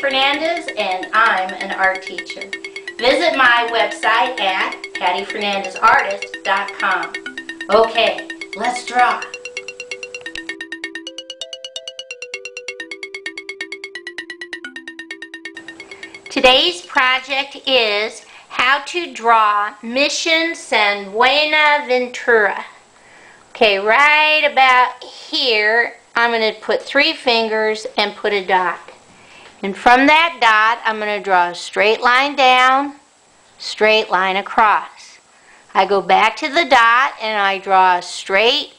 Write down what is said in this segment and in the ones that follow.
Fernandez and I'm an art teacher. Visit my website at pattyfernandezartist.com. Okay, let's draw. Today's project is how to draw Mission San Buenaventura. Okay, right about here, I'm going to put three fingers and put a dot. And from that dot, I'm going to draw a straight line down, straight line across. I go back to the dot and I draw a straight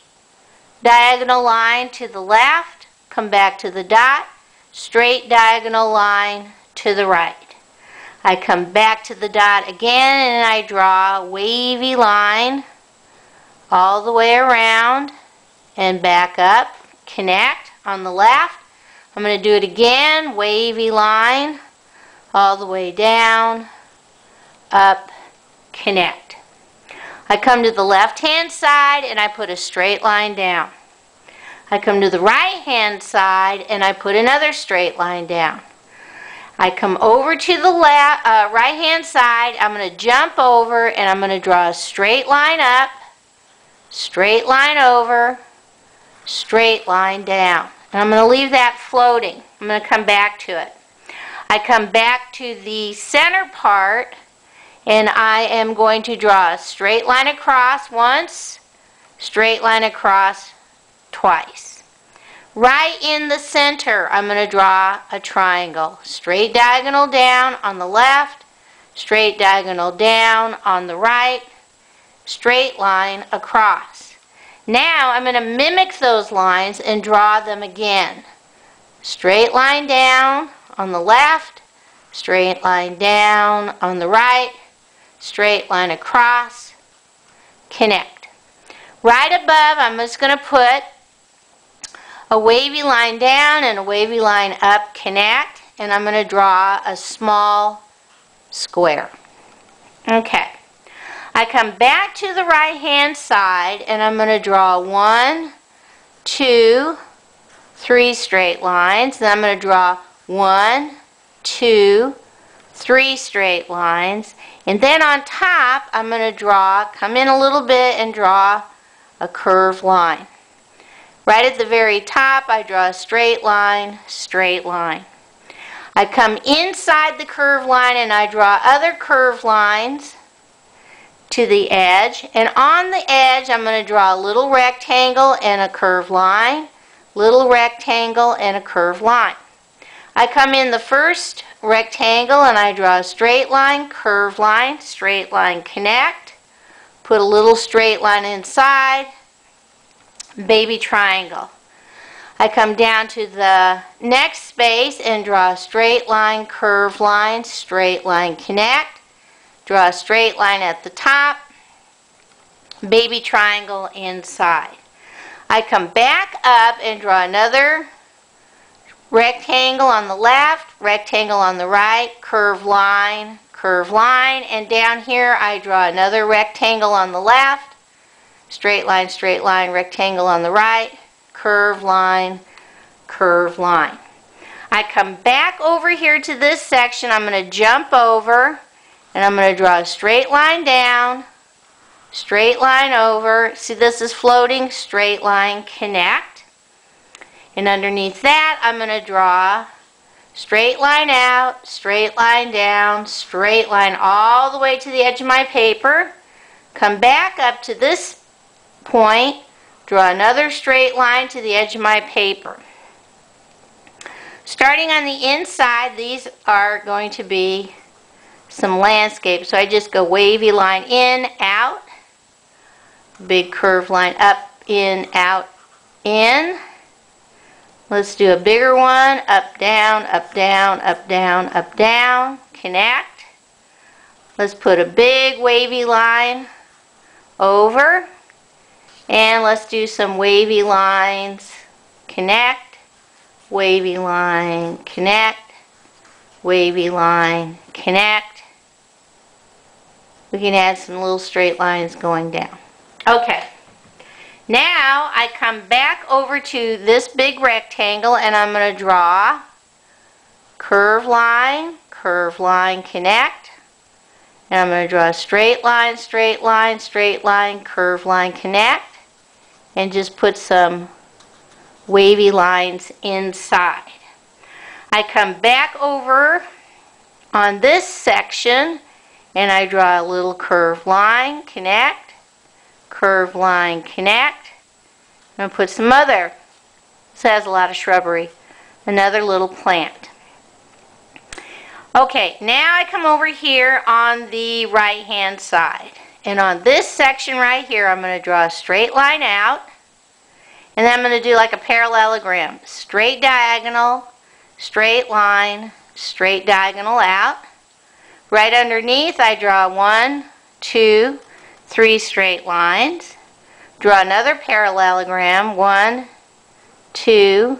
diagonal line to the left, come back to the dot, straight diagonal line to the right. I come back to the dot again and I draw a wavy line all the way around and back up, connect on the left, I'm going to do it again, wavy line, all the way down, up, connect. I come to the left hand side and I put a straight line down. I come to the right hand side and I put another straight line down. I come over to the left, uh, right hand side, I'm going to jump over and I'm going to draw a straight line up, straight line over, straight line down. And I'm going to leave that floating. I'm going to come back to it. I come back to the center part and I am going to draw a straight line across once, straight line across twice. Right in the center, I'm going to draw a triangle. Straight diagonal down on the left, straight diagonal down on the right, straight line across. Now I'm going to mimic those lines and draw them again. Straight line down on the left, straight line down on the right, straight line across, connect. Right above I'm just going to put a wavy line down and a wavy line up, connect, and I'm going to draw a small square. Okay. I come back to the right hand side and I'm going to draw one, two, three straight lines. Then I'm going to draw one, two, three straight lines. And then on top, I'm going to draw, come in a little bit and draw a curved line. Right at the very top, I draw a straight line, straight line. I come inside the curved line and I draw other curved lines to the edge. And on the edge I'm going to draw a little rectangle and a curved line. Little rectangle and a curved line. I come in the first rectangle and I draw a straight line curved line straight line connect. Put a little straight line inside. Baby triangle. I come down to the next space and draw a straight line curved line straight line connect Draw a straight line at the top, baby triangle inside. I come back up and draw another rectangle on the left, rectangle on the right, curved line, curved line, and down here I draw another rectangle on the left, straight line, straight line, rectangle on the right, curved line, curved line. I come back over here to this section, I'm going to jump over, and I'm going to draw a straight line down, straight line over. See this is floating, straight line connect. And underneath that I'm going to draw straight line out, straight line down, straight line all the way to the edge of my paper. Come back up to this point, draw another straight line to the edge of my paper. Starting on the inside, these are going to be some landscape. So I just go wavy line in, out, big curved line up, in, out, in. Let's do a bigger one, up, down, up, down, up, down, up, down, connect. Let's put a big wavy line over. And let's do some wavy lines, connect, wavy line, connect, wavy line, connect, we can add some little straight lines going down. Okay. Now I come back over to this big rectangle and I'm going to draw curve line, curve line, connect. And I'm going to draw a straight line, straight line, straight line, curve line, connect. And just put some wavy lines inside. I come back over on this section and I draw a little curved line, connect, curved line, connect. I'm going to put some other, this has a lot of shrubbery, another little plant. Okay, now I come over here on the right hand side. And on this section right here, I'm going to draw a straight line out. And then I'm going to do like a parallelogram. Straight diagonal, straight line, straight diagonal out. Right underneath, I draw one, two, three straight lines. Draw another parallelogram, one, two,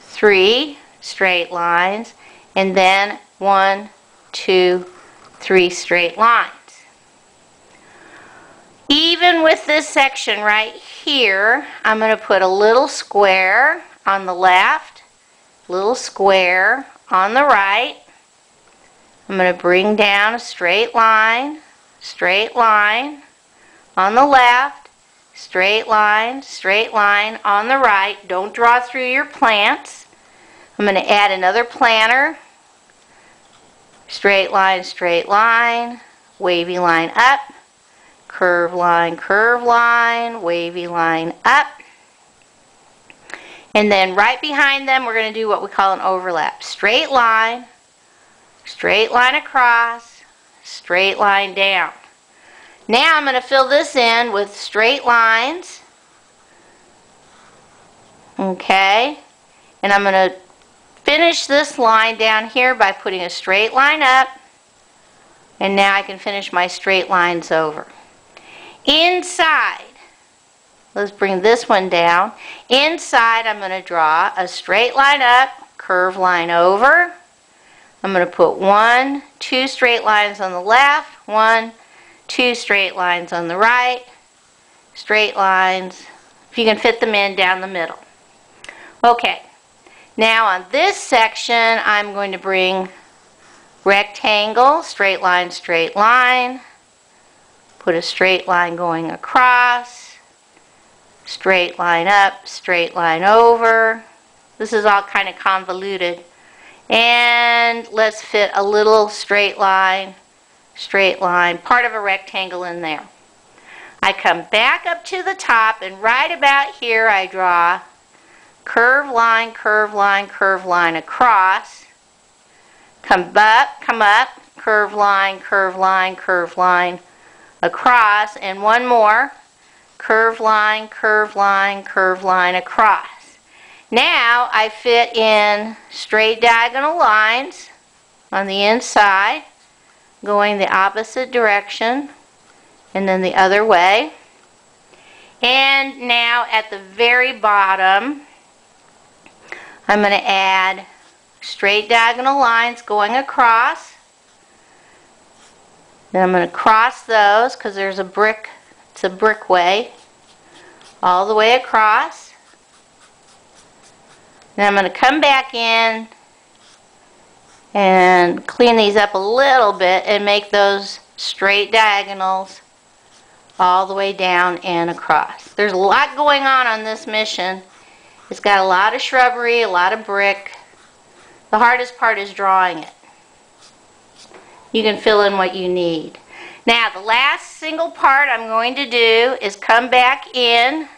three straight lines, and then one, two, three straight lines. Even with this section right here, I'm going to put a little square on the left, little square on the right, I'm going to bring down a straight line, straight line on the left, straight line, straight line on the right. Don't draw through your plants. I'm going to add another planter, straight line, straight line, wavy line up, curve line, curve line, wavy line up. And then right behind them, we're going to do what we call an overlap. Straight line, straight line across, straight line down. Now I'm going to fill this in with straight lines. Okay. And I'm going to finish this line down here by putting a straight line up. And now I can finish my straight lines over. Inside, let's bring this one down. Inside I'm going to draw a straight line up, curve line over, I'm going to put one, two straight lines on the left, one, two straight lines on the right, straight lines, if you can fit them in down the middle. Okay, now on this section I'm going to bring rectangle, straight line, straight line, put a straight line going across, straight line up, straight line over. This is all kind of convoluted. And let's fit a little straight line, straight line, part of a rectangle in there. I come back up to the top and right about here I draw curve line, curve line, curve line across. Come up, come up, curve line, curve line, curve line across, and one more, curve line, curve line, curve line across. Now I fit in straight diagonal lines on the inside going the opposite direction and then the other way. And now at the very bottom I'm going to add straight diagonal lines going across. Then I'm going to cross those because there's a brick, it's a brick way, all the way across. Then I'm going to come back in and clean these up a little bit and make those straight diagonals all the way down and across. There's a lot going on on this mission. It's got a lot of shrubbery, a lot of brick. The hardest part is drawing it. You can fill in what you need. Now the last single part I'm going to do is come back in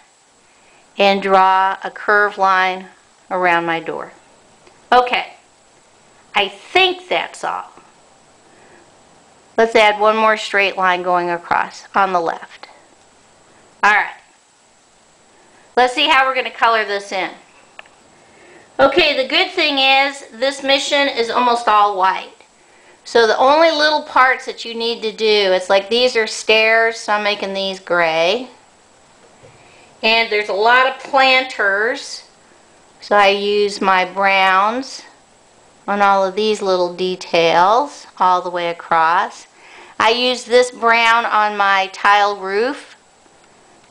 and draw a curved line around my door. Okay, I think that's all. Let's add one more straight line going across on the left. Alright, let's see how we're going to color this in. Okay, the good thing is this mission is almost all white. So the only little parts that you need to do, it's like these are stairs, so I'm making these gray. And there's a lot of planters so I use my browns on all of these little details all the way across. I use this brown on my tile roof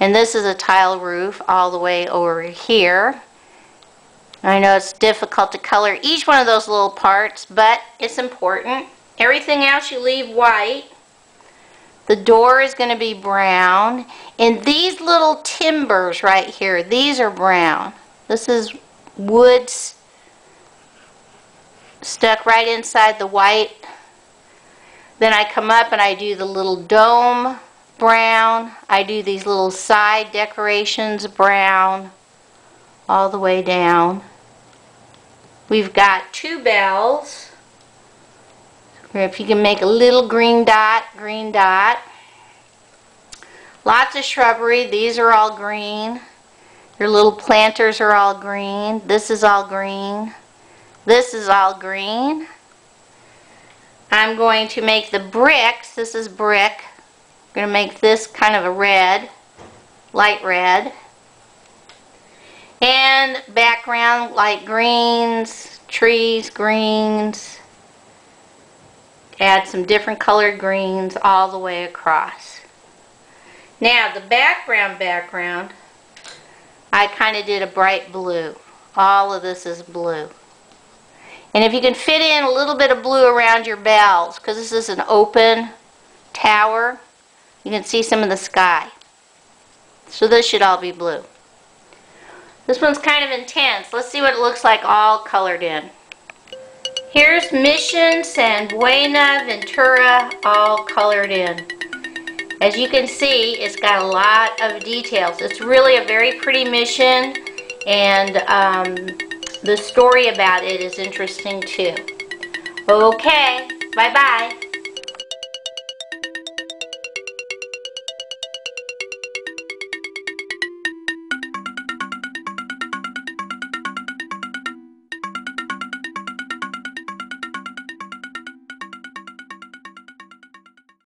and this is a tile roof all the way over here. I know it's difficult to color each one of those little parts, but it's important. Everything else you leave white. The door is going to be brown. And these little timbers right here, these are brown. This is woods stuck right inside the white. Then I come up and I do the little dome brown. I do these little side decorations brown all the way down. We've got two bells. If you can make a little green dot, green dot. Lots of shrubbery. These are all green. Your little planters are all green. This is all green. This is all green. I'm going to make the bricks. This is brick. I'm going to make this kind of a red, light red. And background light greens, trees, greens. Add some different colored greens all the way across. Now the background background, I kind of did a bright blue. All of this is blue. And if you can fit in a little bit of blue around your bells, because this is an open tower, you can see some of the sky. So this should all be blue. This one's kind of intense. Let's see what it looks like all colored in. Here's Mission San Buenaventura all colored in. As you can see, it's got a lot of details. It's really a very pretty mission and um, the story about it is interesting too. Okay, bye-bye.